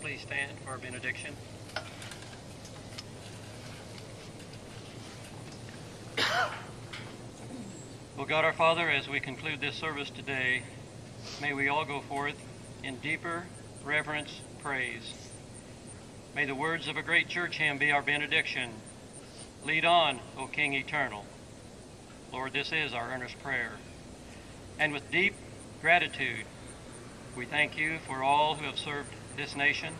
please stand for our benediction. O God our Father, as we conclude this service today, may we all go forth in deeper reverence, praise. May the words of a great church hymn be our benediction. Lead on, O King eternal. Lord, this is our earnest prayer. And with deep gratitude, we thank you for all who have served this nation.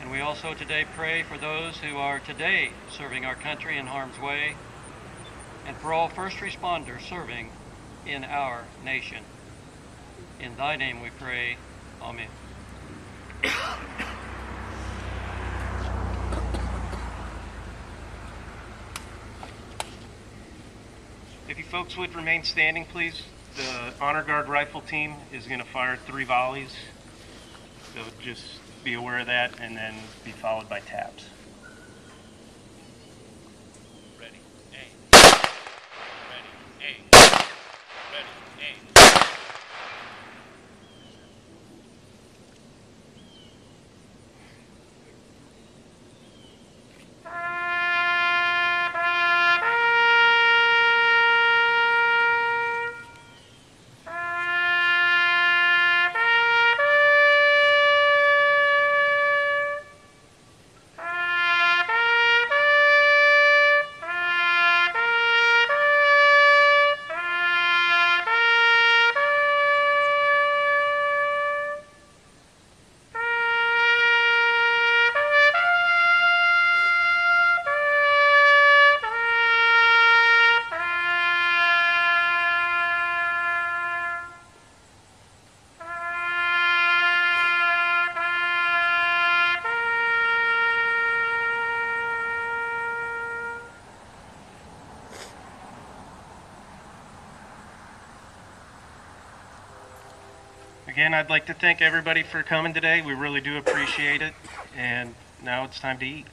And we also today pray for those who are today serving our country in harm's way, and for all first responders serving in our nation. In thy name we pray. Amen. If you folks would remain standing, please. The Honor Guard rifle team is going to fire three volleys. So just be aware of that and then be followed by taps. Ready, aim. Ready, aim. Ready, aim. Again, I'd like to thank everybody for coming today. We really do appreciate it. And now it's time to eat.